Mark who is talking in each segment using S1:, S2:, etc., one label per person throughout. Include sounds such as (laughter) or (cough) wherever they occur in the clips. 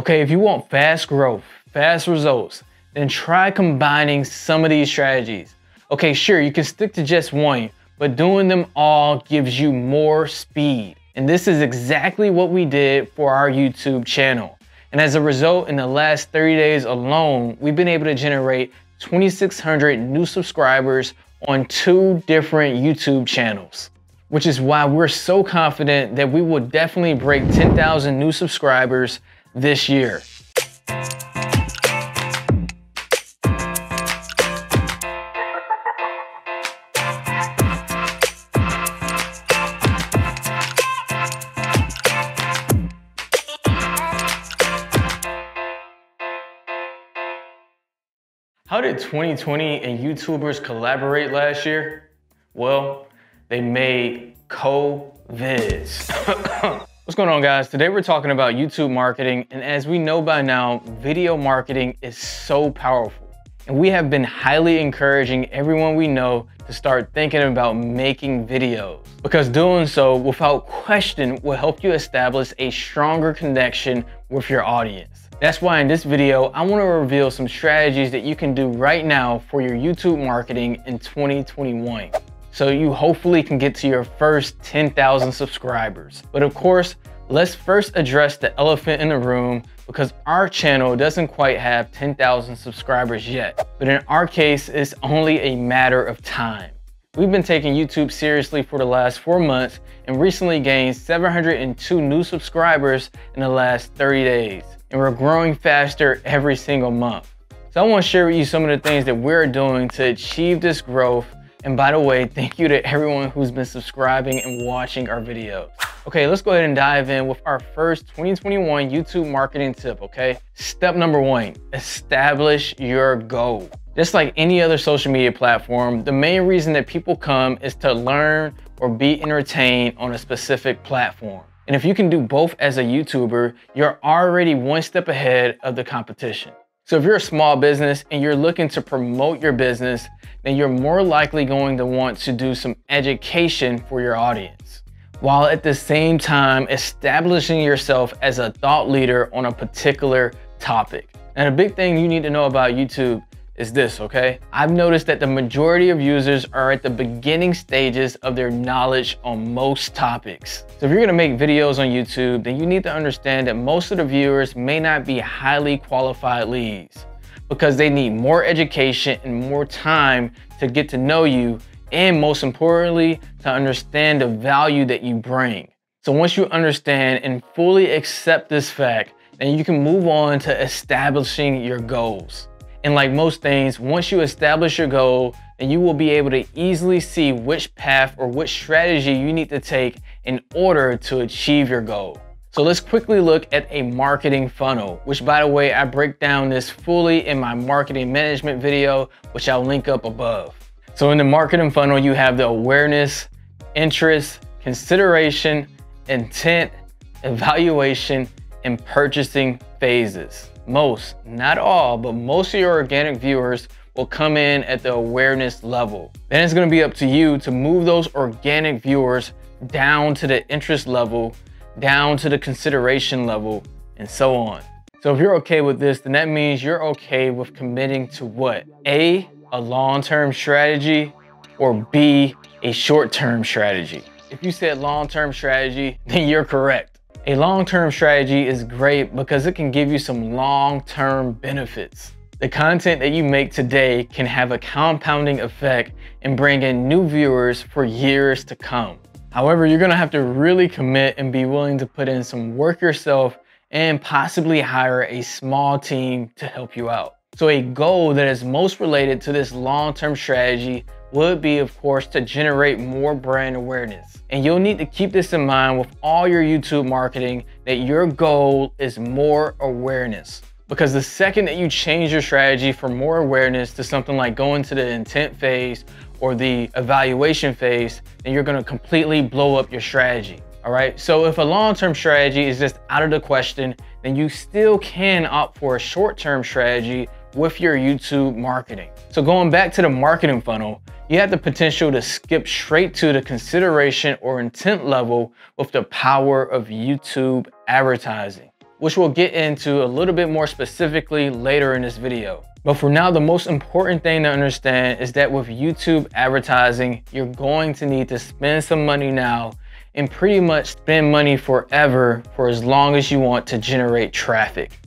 S1: Okay, if you want fast growth, fast results, then try combining some of these strategies. Okay, sure, you can stick to just one, but doing them all gives you more speed. And this is exactly what we did for our YouTube channel. And as a result, in the last 30 days alone, we've been able to generate 2,600 new subscribers on two different YouTube channels, which is why we're so confident that we will definitely break 10,000 new subscribers this year. How did 2020 and YouTubers collaborate last year? Well, they made co-vids. (coughs) (laughs) What's going on guys? Today we're talking about YouTube marketing and as we know by now, video marketing is so powerful. And we have been highly encouraging everyone we know to start thinking about making videos because doing so without question will help you establish a stronger connection with your audience. That's why in this video, I wanna reveal some strategies that you can do right now for your YouTube marketing in 2021. So you hopefully can get to your first 10,000 subscribers. But of course, let's first address the elephant in the room because our channel doesn't quite have 10,000 subscribers yet. But in our case, it's only a matter of time. We've been taking YouTube seriously for the last four months and recently gained 702 new subscribers in the last 30 days and we're growing faster every single month. So I wanna share with you some of the things that we're doing to achieve this growth. And by the way, thank you to everyone who's been subscribing and watching our videos. Okay, let's go ahead and dive in with our first 2021 YouTube marketing tip, okay? Step number one, establish your goal. Just like any other social media platform, the main reason that people come is to learn or be entertained on a specific platform. And if you can do both as a YouTuber, you're already one step ahead of the competition. So if you're a small business and you're looking to promote your business, then you're more likely going to want to do some education for your audience, while at the same time establishing yourself as a thought leader on a particular topic. And a big thing you need to know about YouTube is this, okay? I've noticed that the majority of users are at the beginning stages of their knowledge on most topics. So if you're gonna make videos on YouTube, then you need to understand that most of the viewers may not be highly qualified leads because they need more education and more time to get to know you and most importantly, to understand the value that you bring. So once you understand and fully accept this fact, then you can move on to establishing your goals. And like most things, once you establish your goal, then you will be able to easily see which path or which strategy you need to take in order to achieve your goal. So let's quickly look at a marketing funnel, which by the way, I break down this fully in my marketing management video, which I'll link up above. So in the marketing funnel, you have the awareness, interest, consideration, intent, evaluation, and purchasing phases most, not all, but most of your organic viewers will come in at the awareness level. Then it's gonna be up to you to move those organic viewers down to the interest level, down to the consideration level, and so on. So if you're okay with this, then that means you're okay with committing to what? A, a long-term strategy, or B, a short-term strategy. If you said long-term strategy, (laughs) then you're correct. A long-term strategy is great because it can give you some long-term benefits. The content that you make today can have a compounding effect and bring in new viewers for years to come. However, you're gonna have to really commit and be willing to put in some work yourself and possibly hire a small team to help you out. So a goal that is most related to this long-term strategy would be, of course, to generate more brand awareness. And you'll need to keep this in mind with all your YouTube marketing that your goal is more awareness. Because the second that you change your strategy from more awareness to something like going to the intent phase or the evaluation phase, then you're gonna completely blow up your strategy. All right, so if a long-term strategy is just out of the question, then you still can opt for a short-term strategy with your YouTube marketing. So going back to the marketing funnel, you have the potential to skip straight to the consideration or intent level with the power of YouTube advertising. which we'll get into a little bit more specifically later in this video. But for now, the most important thing to understand is that with YouTube advertising, you're going to need to spend some money now and pretty much spend money forever for as long as you want to generate traffic.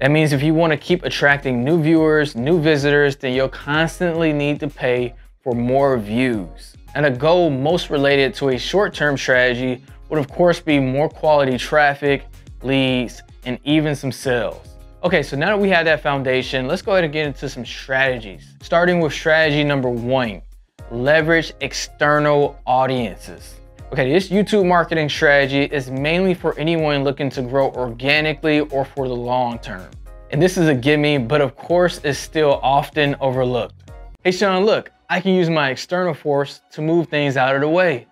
S1: That means if you want to keep attracting new viewers, new visitors, then you'll constantly need to pay for more views. And a goal most related to a short-term strategy would of course be more quality traffic, leads, and even some sales. Okay, so now that we have that foundation, let's go ahead and get into some strategies. Starting with strategy number one, leverage external audiences. Okay, this YouTube marketing strategy is mainly for anyone looking to grow organically or for the long term. And this is a gimme, but of course is still often overlooked. Hey Sean, look, I can use my external force to move things out of the way.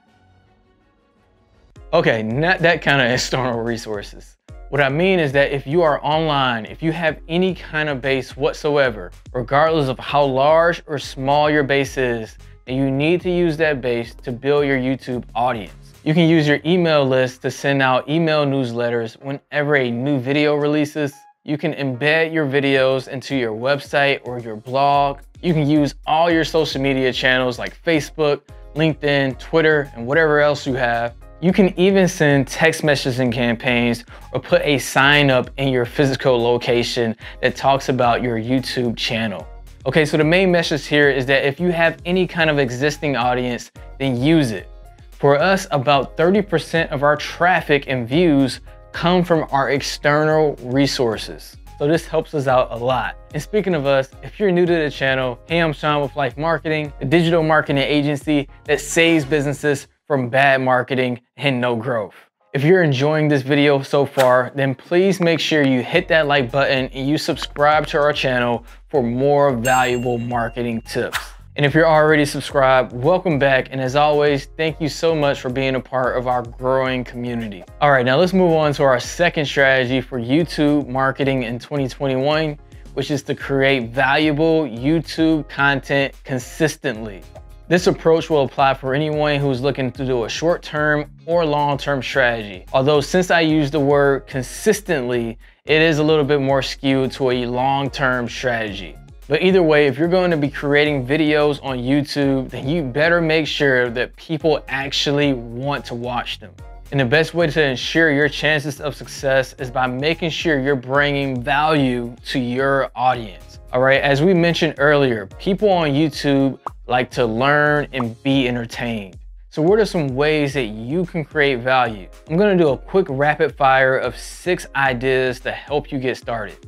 S1: Okay, not that kind of (laughs) external resources. What I mean is that if you are online, if you have any kind of base whatsoever, regardless of how large or small your base is, then you need to use that base to build your YouTube audience. You can use your email list to send out email newsletters whenever a new video releases. You can embed your videos into your website or your blog. You can use all your social media channels like Facebook, LinkedIn, Twitter, and whatever else you have. You can even send text messaging campaigns or put a sign up in your physical location that talks about your YouTube channel. Okay, so the main message here is that if you have any kind of existing audience, then use it. For us, about 30% of our traffic and views come from our external resources. So this helps us out a lot. And speaking of us, if you're new to the channel, hey, I'm Sean with LYFE Marketing, a digital marketing agency that saves businesses from bad marketing and no growth. If you're enjoying this video so far, then please make sure you hit that like button and you subscribe to our channel for more valuable marketing tips. And if you're already subscribed, welcome back. And as always, thank you so much for being a part of our growing community. All right, now let's move on to our second strategy for YouTube marketing in 2021, which is to create valuable YouTube content consistently. This approach will apply for anyone who's looking to do a short-term or long-term strategy. Although since I use the word consistently, it is a little bit more skewed to a long-term strategy. But either way, if you're going to be creating videos on YouTube, then you better make sure that people actually want to watch them. And the best way to ensure your chances of success is by making sure you're bringing value to your audience. All right, as we mentioned earlier, people on YouTube like to learn and be entertained. So what are some ways that you can create value? I'm gonna do a quick rapid fire of six ideas to help you get started.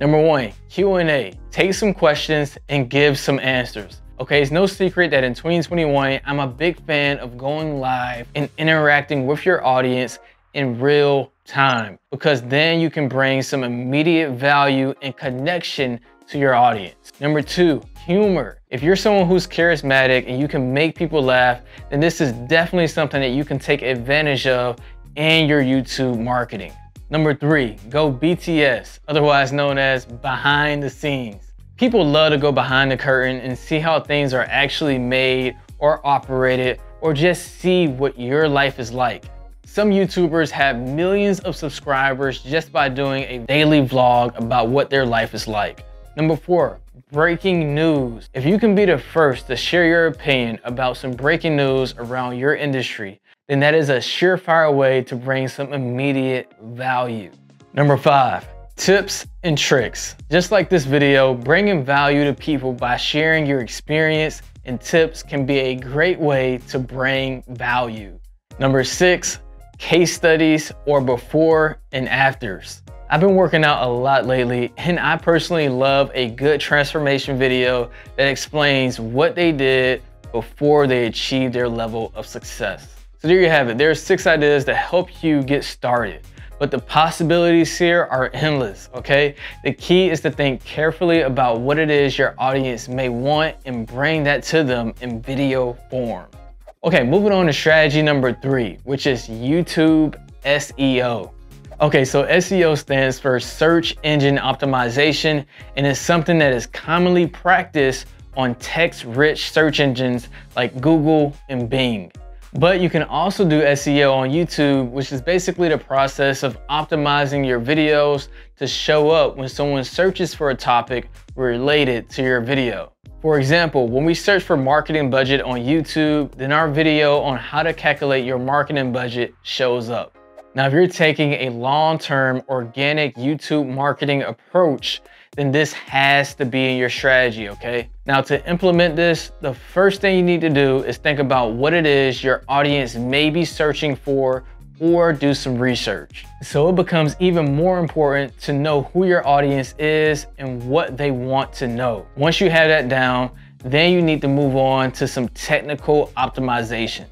S1: Number one, Q&A. Take some questions and give some answers. Okay, it's no secret that in 2021, I'm a big fan of going live and interacting with your audience in real time because then you can bring some immediate value and connection to your audience. Number two, humor. If you're someone who's charismatic and you can make people laugh, then this is definitely something that you can take advantage of in your YouTube marketing. Number three, go BTS, otherwise known as behind the scenes. People love to go behind the curtain and see how things are actually made or operated or just see what your life is like. Some YouTubers have millions of subscribers just by doing a daily vlog about what their life is like. Number four, breaking news. If you can be the first to share your opinion about some breaking news around your industry, then that is a surefire way to bring some immediate value. Number five, tips and tricks. Just like this video, bringing value to people by sharing your experience and tips can be a great way to bring value. Number six, case studies or before and afters. I've been working out a lot lately and I personally love a good transformation video that explains what they did before they achieved their level of success. So there you have it. There are six ideas to help you get started. But the possibilities here are endless, okay? The key is to think carefully about what it is your audience may want and bring that to them in video form. Okay, moving on to strategy number three, which is YouTube SEO. Okay, so SEO stands for search engine optimization and is something that is commonly practiced on text-rich search engines like Google and Bing. But you can also do SEO on YouTube, which is basically the process of optimizing your videos to show up when someone searches for a topic related to your video. For example, when we search for marketing budget on YouTube, then our video on how to calculate your marketing budget shows up. Now, if you're taking a long-term organic YouTube marketing approach, then this has to be in your strategy, okay? Now to implement this, the first thing you need to do is think about what it is your audience may be searching for or do some research. So it becomes even more important to know who your audience is and what they want to know. Once you have that down, then you need to move on to some technical optimization.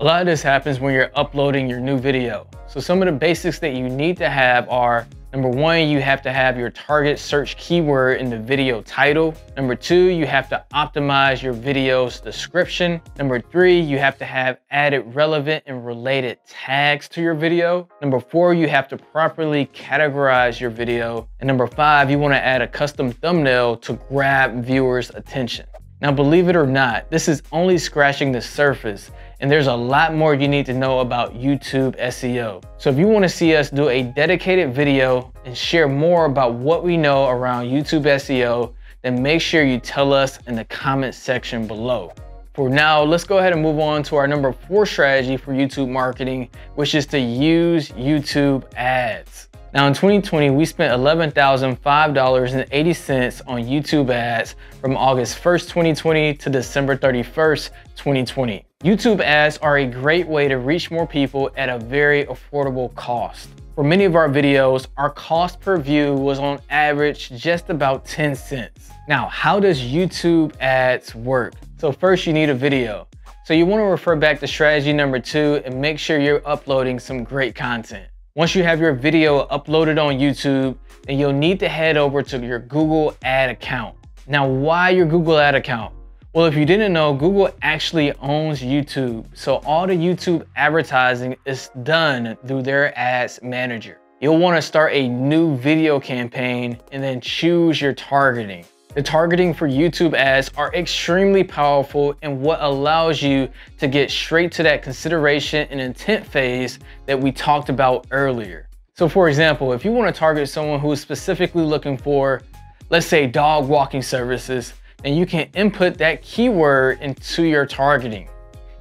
S1: A lot of this happens when you're uploading your new video. So some of the basics that you need to have are Number one, you have to have your target search keyword in the video title. Number two, you have to optimize your video's description. Number three, you have to have added relevant and related tags to your video. Number four, you have to properly categorize your video. And number five, you wanna add a custom thumbnail to grab viewers' attention. Now, believe it or not, this is only scratching the surface and there's a lot more you need to know about YouTube SEO. So if you wanna see us do a dedicated video and share more about what we know around YouTube SEO, then make sure you tell us in the comment section below. For now, let's go ahead and move on to our number four strategy for YouTube marketing, which is to use YouTube ads. Now in 2020, we spent $11,005.80 on YouTube ads from August 1st, 2020 to December 31st, 2020. YouTube ads are a great way to reach more people at a very affordable cost. For many of our videos, our cost per view was on average just about 10 cents. Now, how does YouTube ads work? So first you need a video. So you wanna refer back to strategy number two and make sure you're uploading some great content. Once you have your video uploaded on YouTube, then you'll need to head over to your Google ad account. Now, why your Google ad account? Well, if you didn't know, Google actually owns YouTube. So all the YouTube advertising is done through their ads manager. You'll wanna start a new video campaign and then choose your targeting. The targeting for YouTube ads are extremely powerful and what allows you to get straight to that consideration and intent phase that we talked about earlier. So for example, if you wanna target someone who is specifically looking for, let's say dog walking services, and you can input that keyword into your targeting.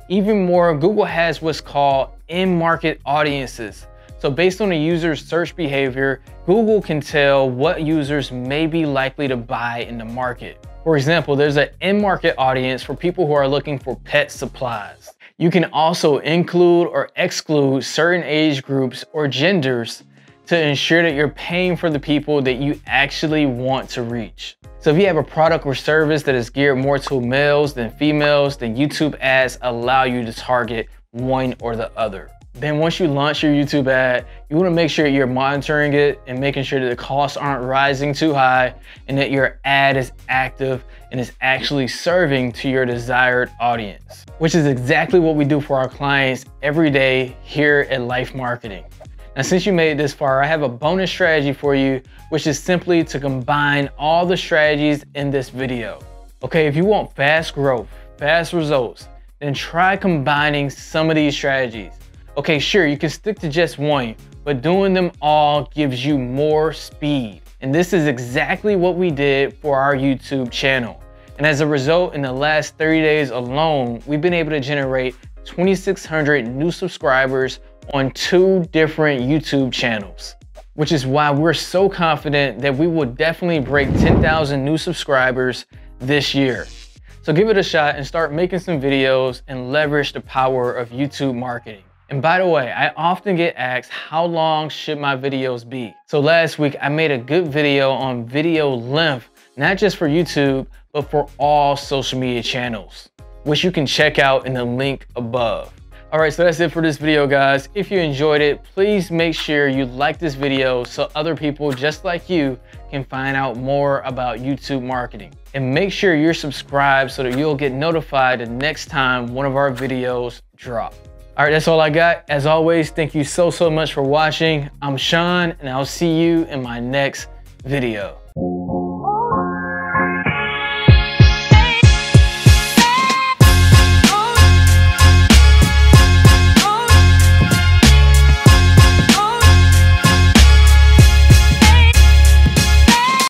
S1: Even more, Google has what's called in-market audiences. So based on a user's search behavior, Google can tell what users may be likely to buy in the market. For example, there's an in-market audience for people who are looking for pet supplies. You can also include or exclude certain age groups or genders to ensure that you're paying for the people that you actually want to reach. So if you have a product or service that is geared more to males than females, then YouTube ads allow you to target one or the other. Then once you launch your YouTube ad, you wanna make sure you're monitoring it and making sure that the costs aren't rising too high and that your ad is active and is actually serving to your desired audience, which is exactly what we do for our clients every day here at LYFE Marketing. Now, since you made it this far, I have a bonus strategy for you, which is simply to combine all the strategies in this video. Okay, if you want fast growth, fast results, then try combining some of these strategies. Okay, sure, you can stick to just one, but doing them all gives you more speed. And this is exactly what we did for our YouTube channel. And as a result, in the last 30 days alone, we've been able to generate 2,600 new subscribers on two different YouTube channels, which is why we're so confident that we will definitely break 10,000 new subscribers this year. So give it a shot and start making some videos and leverage the power of YouTube marketing. And by the way, I often get asked, how long should my videos be? So last week, I made a good video on video length, not just for YouTube, but for all social media channels, which you can check out in the link above. All right, so that's it for this video, guys. If you enjoyed it, please make sure you like this video so other people just like you can find out more about YouTube marketing. And make sure you're subscribed so that you'll get notified the next time one of our videos drop. All right, that's all I got. As always, thank you so, so much for watching. I'm Sean, and I'll see you in my next video.